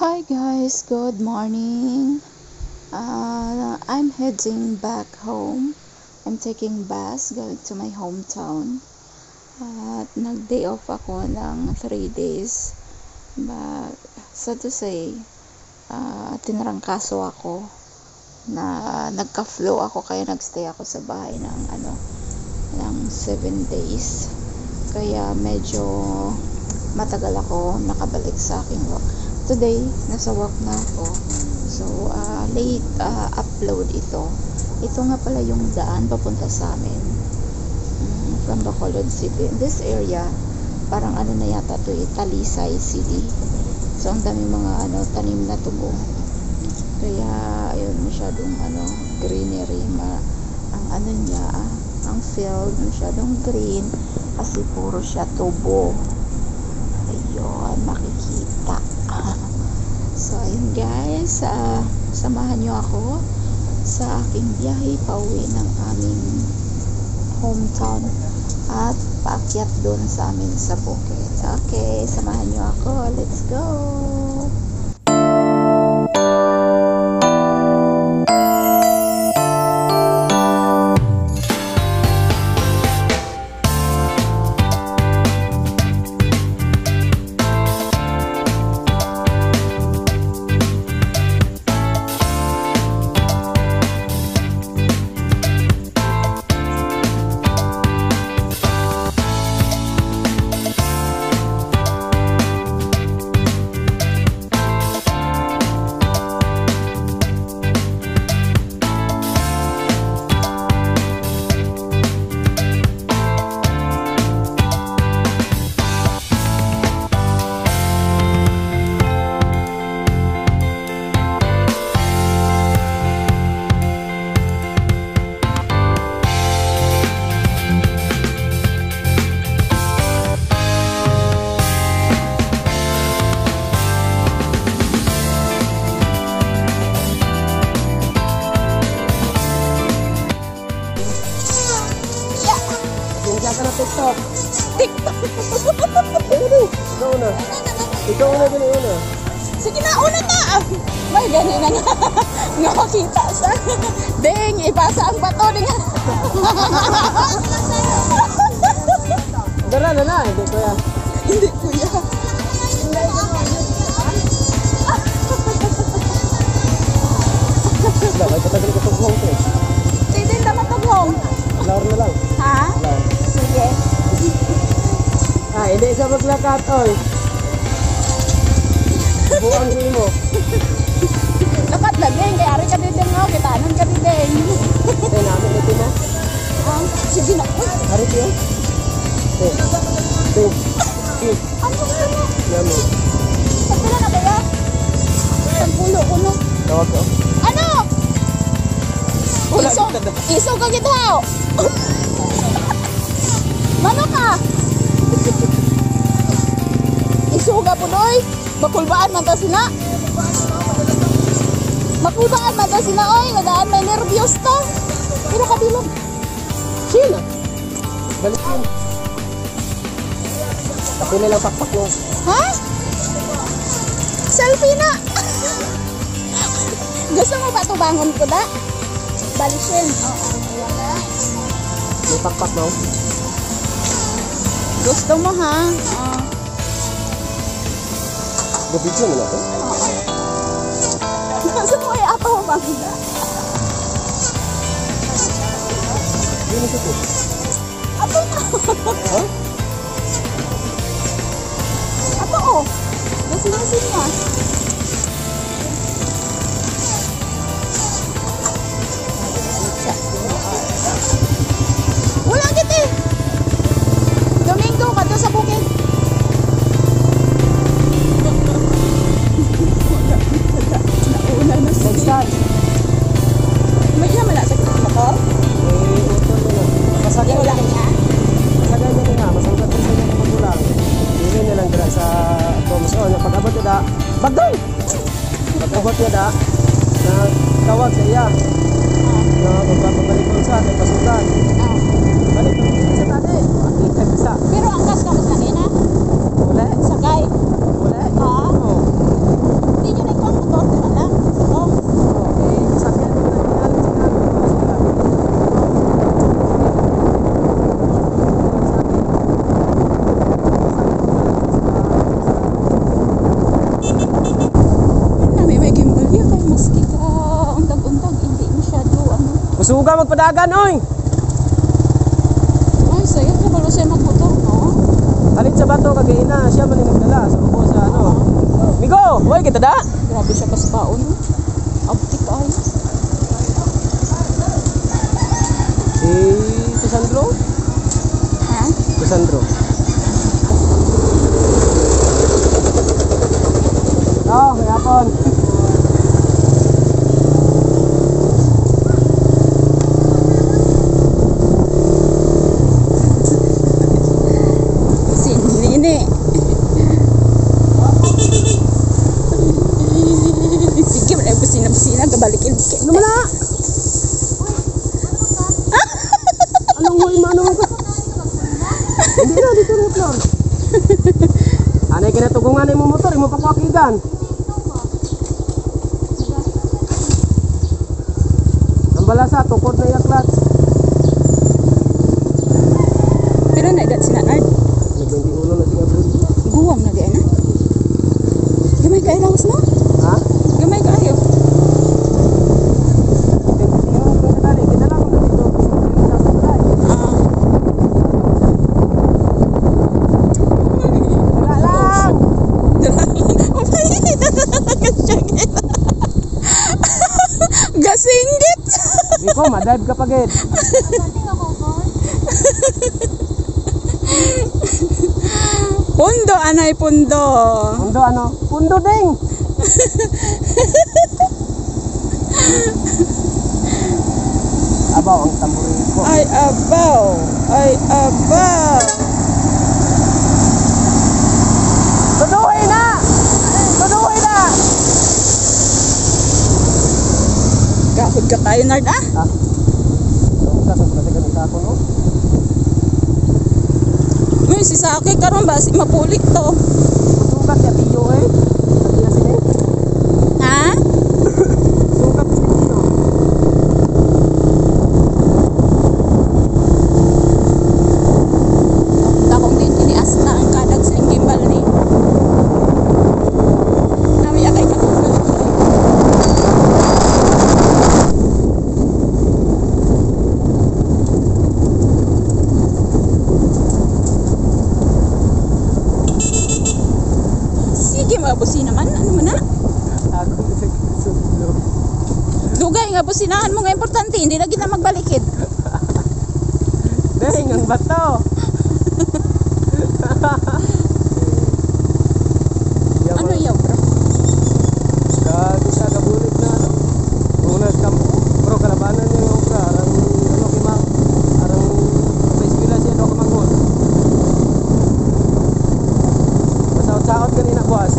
Hi guys, good morning. Uh, I'm heading back home. I'm taking bus going to my hometown. At nag-day off ako ng 3 days. But, sad to say, uh, tinarangkaso ako na nagka-flow ako kaya nagstay ako sa bahay ng ano ng 7 days. Kaya medyo matagal ako nakabalik sa aking work. Today, nasa work na ako. So, uh, late uh, upload ito. Ito nga pala yung daan papunta sa amin. Mm, from Bacolod City. In this area, parang ano na yata to eh, Talisay City. So, ang dami mga ano, tanim na tubo. Kaya, ayun, masyadong ano, greenery. Ma, ang ano niya, ang field, masyadong green. Kasi puro siya tubo. Ayun, makikita. So, ayun guys, ah, samahan nyo ako sa aking biyahe pauwi ng aming hometown at paakyat doon sa amin sa bukid. Okay, samahan nyo ako. Let's go! Dala na na. Hindi ko yan. Hindi, kuya. Wala, may patagal ko itong home ko. Sige, dapat tagong. Flower na lang. Ha? Flower. Sige. Ah, hindi siya maglakat, oy. Buang mo. Dapat laging, kaya ari ka din din, no? Kitanan ka din din. Eh, namin ito mo. Ah, sige na. Harit yun. Tawag ko. Ano? Wala Iso, kita na. iso ka gitaw. Mano ka? Iso ka po doy. Makulbaan man ta sina. Makulbaan man ta sina oy. Nadaan may nervyos ta. Pero kabilog. Sino? Balik yun. Ako na lang pakpak mo. Ha? Selfie na. Gusto mo ba tubangon ko da? Balisin. Oo. May pakpak mo. Gusto mo ha? Oo. Gabidyo mo na to. Gusto mo ay ato mo bangga? Yun ito po. Ato. Ha? Ato oh. Gusto-gusto niya. Wala Pag-abot niya da, na tawag sa iya. Na magpapabalik ko sa atin, pasukan. Ah. Balik ko sa sa. Pero ang kas ka mas kanina? Wala. Sakay. Wala. Ha? Oo. Hindi Suga magpadagan oy. Ay, sayo ka balo siya magmotor, no? Halit sa bato kagay na siya man nagdala sa upo sa ano. Migo, way kita da. Grabe siya kaspaon. Abtik ay. Si Tusandro? Ha? Tusandro. Oh, yapon. Si Nini. Sige, wala yung busina-busina. Kabalikin. Ano man na? Anong way mo ano ka? Hindi na dito na floor. Anay kinatugungan mo motor, imo pakwakigan. Ang balasa, tukod na yaklat. Pero na idat sinanard. Nagbinti ulo na siya bro. Guwang na di na. Gamay kayo lawas mo. Ha? Gamay kayo. Nagbinti ulo na siya dali. Kita lang na dito. Kasi sa sabay. Ah. Wala lang! Gasinggit! Madive ka pagid. Pundo, anay pundo. Pundo ano? Pundo ding! Abaw ang tamburin ko. Ay, abaw. Ay, abaw. Tuduhin na! Tuduhin na! Gahod ka tayo, Nard, ah? Ha? Sa sa kasi ganito ako no? Uy, si Saki karon ba? Si mapulik to. Sugat ya tiyo eh. Sabi na sini. Ha? Sugat si tiyo. Takong din kini asta ang kadag sa gimbal ni. Nami akay katulog. Sige, mabusi naman. Ano mo na? Ako sa. Dugay nga businahan mo nga importante. Hindi na kita magbalikid. Deng, ang bato. Ano yaw, bro? Kag isa ka bulit na ano. Una kam bro kalabanan niya ng obra arang ano kima arang sa eskwela siya do ka manghod. Masaot-saot kanina buwas.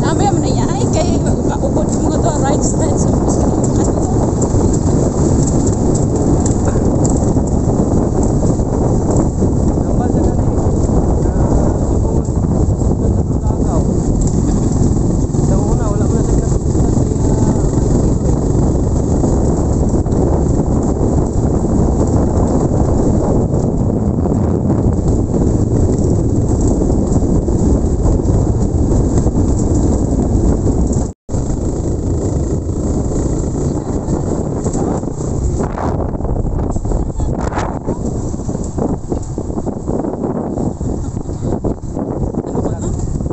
Nami mo na yan. Ay, kay maupod sa mga to. Right side sa mga ano. Nambal sa kani. Na subong sa tagaw. Sa una wala mo na sa kinabutan kaya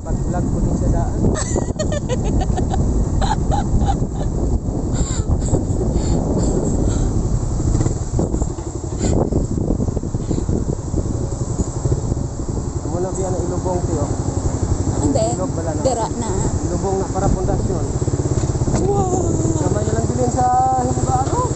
pag-vlog ko din sa daan. Amo na ilubong tiyo. Hindi. Ilog bala na. Dira na. Ilubong na para pundasyon. Wow. Kamay na lang bilin sa himuga ano.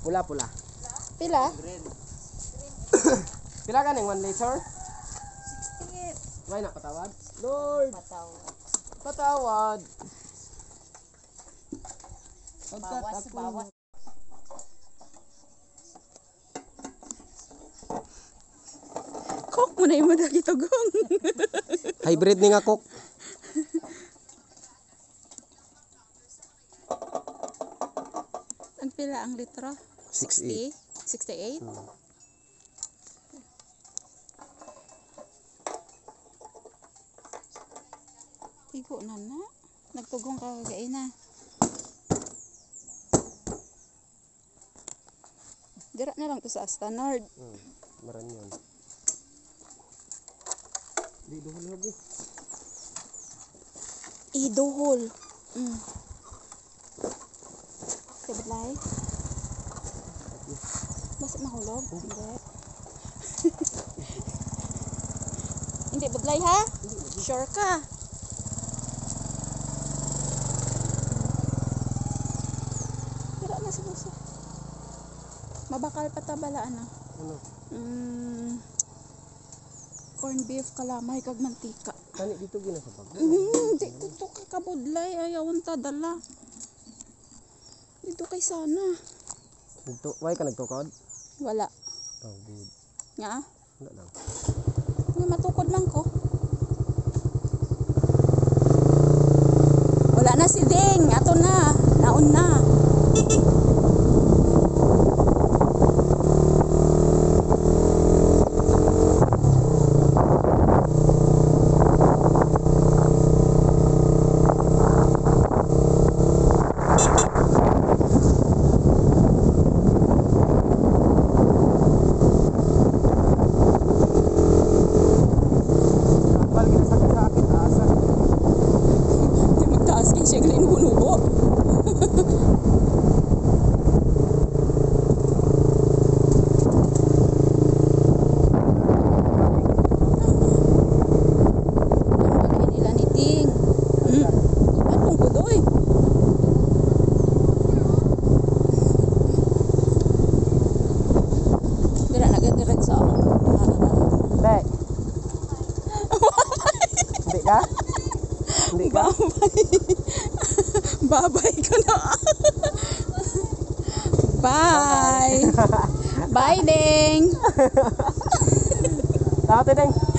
Pula pula. Pila? Pila ka ning 1 liter? May na patawad? Lord, patawad. Bawas, bawas. Coke mo na yung madagi tugong. Hybrid ni nga cook. Ang pila ang litro? 68. 68? Tigo na na. Nagtugong ka kagay na. Dira na lang to sa standard. Hmm, maran yun. Di duhol lagi. Idohol. Mm. Kabadlay. Basta mahulog? Hindi. Hindi, badlay ha? Sure ka? Tira na sa buso. Mabakal pa tabala ano? Ano? Mm, corn beef kalamay kag mantika. Kani dito gina sa. Mm, di ko to kakabudlay. Ayawan ta dala. Dito kay sana. Dito, why ka nagtukod? Wala. Good. Nga? Wala lang. Nga matukod man ko. Wala na si Ding. Ato na. Naon na. Kapal gina sa sa akin asa. Di magtaas kay siya galing nubo. Ang nila ni Ding. Hmm. Anong kudoy? Dira na diretso. Be. Hindi ka? Hindi ka? Babay ka na. Bye. Bye, Ding. Tawag din.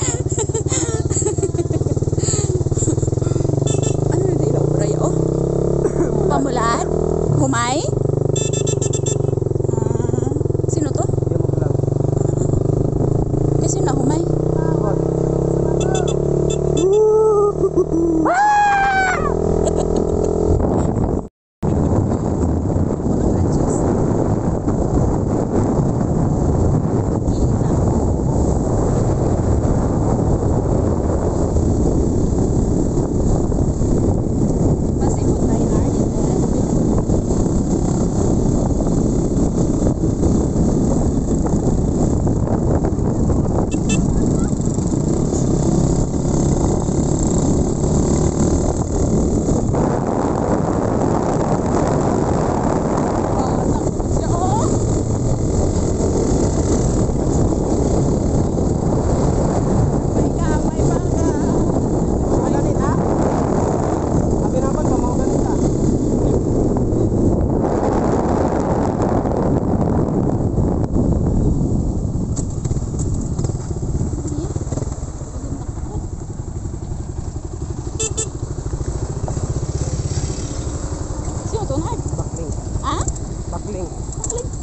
Blink. Blink.